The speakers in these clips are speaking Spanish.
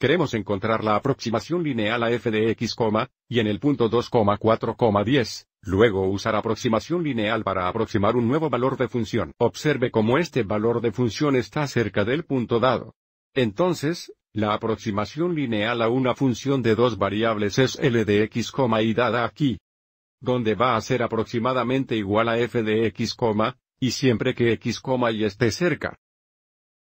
Queremos encontrar la aproximación lineal a f de x, y en el punto 2,4,10, luego usar aproximación lineal para aproximar un nuevo valor de función. Observe cómo este valor de función está cerca del punto dado. Entonces, la aproximación lineal a una función de dos variables es L de x, y dada aquí, donde va a ser aproximadamente igual a f de x, y siempre que x, y esté cerca.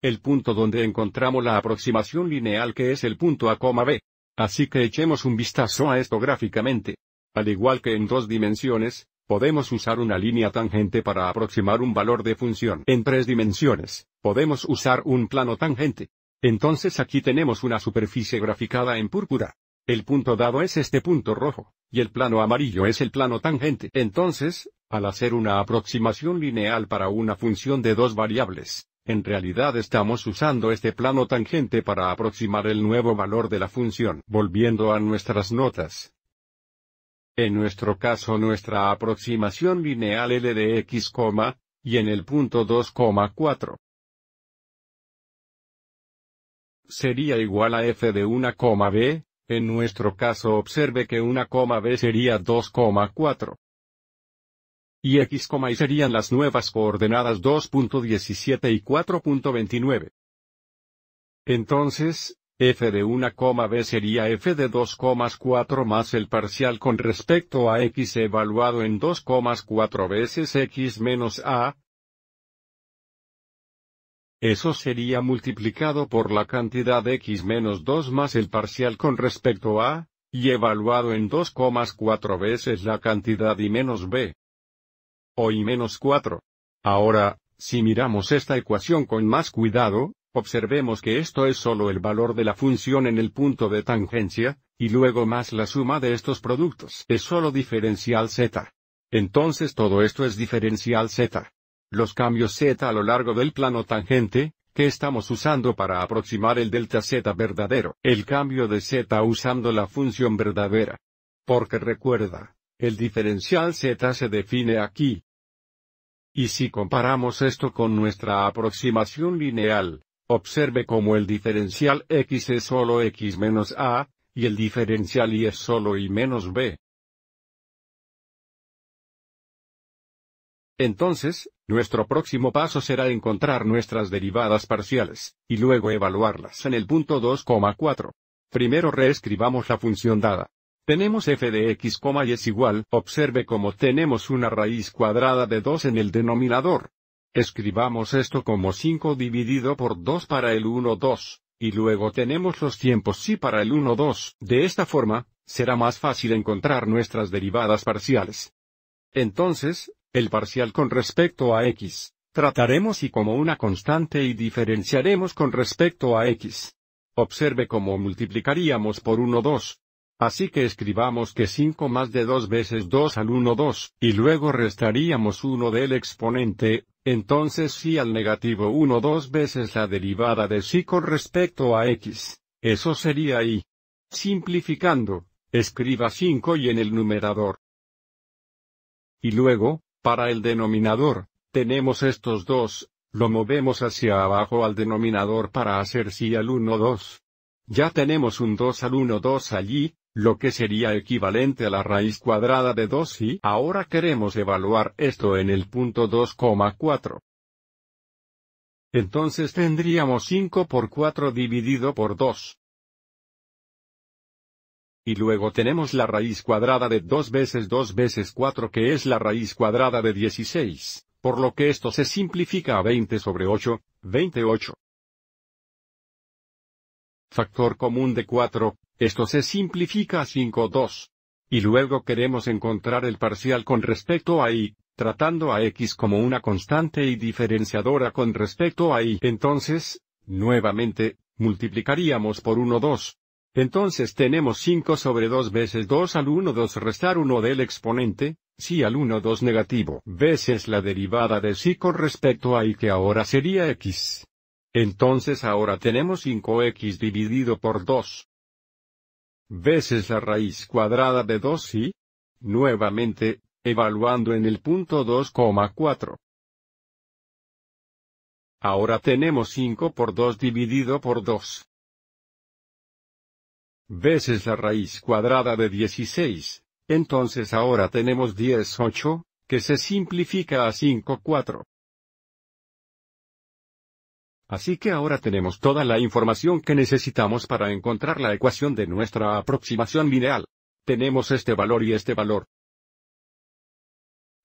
El punto donde encontramos la aproximación lineal que es el punto A, B. Así que echemos un vistazo a esto gráficamente. Al igual que en dos dimensiones, podemos usar una línea tangente para aproximar un valor de función. En tres dimensiones, podemos usar un plano tangente. Entonces aquí tenemos una superficie graficada en púrpura. El punto dado es este punto rojo, y el plano amarillo es el plano tangente. Entonces, al hacer una aproximación lineal para una función de dos variables, en realidad estamos usando este plano tangente para aproximar el nuevo valor de la función. Volviendo a nuestras notas. En nuestro caso nuestra aproximación lineal L de x, y en el punto 2,4 sería igual a f de 1, b, en nuestro caso observe que 1, b sería 2,4 y x, y serían las nuevas coordenadas 2.17 y 4.29. Entonces, f de 1, b sería f de 2,4 más el parcial con respecto a x evaluado en 2,4 veces x menos a. Eso sería multiplicado por la cantidad x menos 2 más el parcial con respecto a, y evaluado en 2,4 veces la cantidad y menos b o y menos 4. Ahora, si miramos esta ecuación con más cuidado, observemos que esto es solo el valor de la función en el punto de tangencia, y luego más la suma de estos productos. Es solo diferencial z. Entonces todo esto es diferencial z. Los cambios z a lo largo del plano tangente, que estamos usando para aproximar el delta z verdadero. El cambio de z usando la función verdadera. Porque recuerda, el diferencial z se define aquí. Y si comparamos esto con nuestra aproximación lineal, observe cómo el diferencial x es solo x menos a, y el diferencial y es solo y menos b. Entonces, nuestro próximo paso será encontrar nuestras derivadas parciales, y luego evaluarlas en el punto 2,4. Primero reescribamos la función dada. Tenemos f de x, y es igual, observe como tenemos una raíz cuadrada de 2 en el denominador. Escribamos esto como 5 dividido por 2 para el 1, 2, y luego tenemos los tiempos sí para el 1, 2. De esta forma, será más fácil encontrar nuestras derivadas parciales. Entonces, el parcial con respecto a x, trataremos y como una constante y diferenciaremos con respecto a x. Observe cómo multiplicaríamos por 1, 2, Así que escribamos que 5 más de 2 veces 2 al 1 2, y luego restaríamos 1 del exponente, entonces si al negativo 1 2 veces la derivada de sí con respecto a x. Eso sería y. Simplificando, escriba 5 y en el numerador. Y luego, para el denominador, tenemos estos dos, lo movemos hacia abajo al denominador para hacer sí al 1 2. Ya tenemos un 2 al 1 2 allí, lo que sería equivalente a la raíz cuadrada de 2 y ahora queremos evaluar esto en el punto 2,4. Entonces tendríamos 5 por 4 dividido por 2. Y luego tenemos la raíz cuadrada de 2 veces 2 veces 4 que es la raíz cuadrada de 16, por lo que esto se simplifica a 20 sobre 8, 28 factor común de 4, esto se simplifica a 5 2. Y luego queremos encontrar el parcial con respecto a y, tratando a x como una constante y diferenciadora con respecto a y. Entonces, nuevamente, multiplicaríamos por 1 2. Entonces tenemos 5 sobre 2 veces 2 al 1 2 restar 1 del exponente, si al 1 2 negativo, veces la derivada de sí con respecto a y que ahora sería x. Entonces ahora tenemos 5x dividido por 2 veces la raíz cuadrada de 2 y, nuevamente, evaluando en el punto 2,4. Ahora tenemos 5 por 2 dividido por 2. veces la raíz cuadrada de 16. Entonces ahora tenemos 18, que se simplifica a 5 4. Así que ahora tenemos toda la información que necesitamos para encontrar la ecuación de nuestra aproximación lineal. Tenemos este valor y este valor.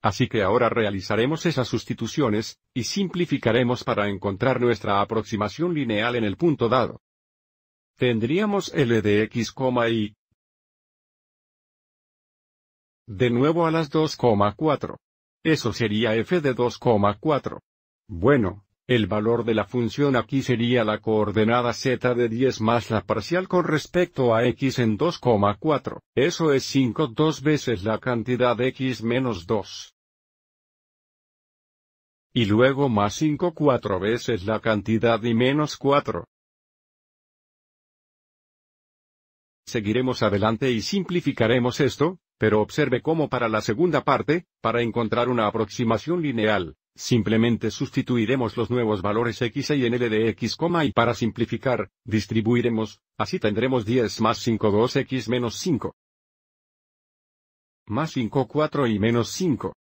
Así que ahora realizaremos esas sustituciones, y simplificaremos para encontrar nuestra aproximación lineal en el punto dado. Tendríamos L de x, y de nuevo a las 2,4. Eso sería f de 2,4. Bueno, el valor de la función aquí sería la coordenada z de 10 más la parcial con respecto a x en 2,4. Eso es 5 dos veces la cantidad x menos 2. Y luego más 5 cuatro veces la cantidad y menos 4. Seguiremos adelante y simplificaremos esto, pero observe cómo para la segunda parte, para encontrar una aproximación lineal, Simplemente sustituiremos los nuevos valores x y L de x, y para simplificar, distribuiremos, así tendremos 10 más 5 2x menos 5. Más 5 4 y menos 5.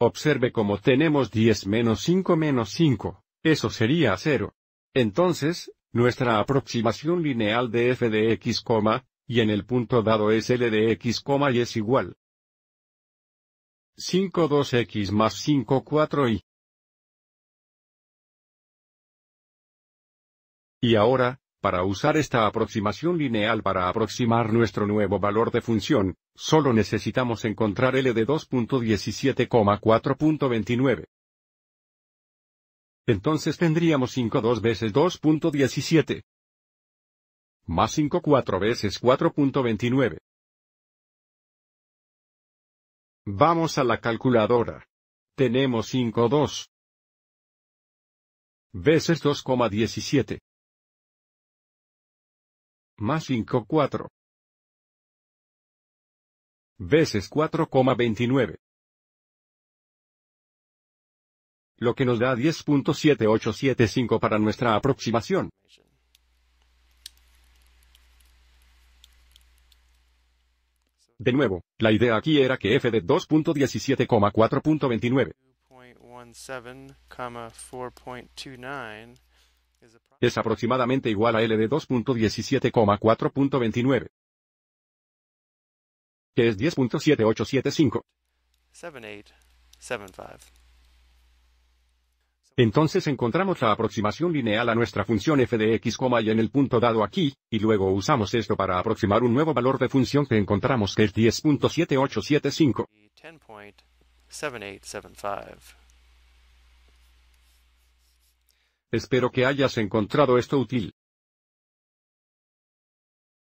Observe cómo tenemos 10 menos 5 menos 5, eso sería 0. Entonces, nuestra aproximación lineal de f de x, y en el punto dado es L de x, y es igual 5 2x más 5 4y. Y ahora, para usar esta aproximación lineal para aproximar nuestro nuevo valor de función, solo necesitamos encontrar L de 2.17,4.29. Entonces tendríamos 5 2 veces 2.17. Más 5 4 veces 4.29. Vamos a la calculadora. Tenemos 5 2 veces 2,17 más 5 4 veces 4,29 lo que nos da 10.7875 para nuestra aproximación. De nuevo, la idea aquí era que f de 2.17,4.29 es aproximadamente igual a L de 2.17,4.29, que es 10.7875. Entonces encontramos la aproximación lineal a nuestra función f de x, y en el punto dado aquí, y luego usamos esto para aproximar un nuevo valor de función que encontramos que es 10.7875. Espero que hayas encontrado esto útil.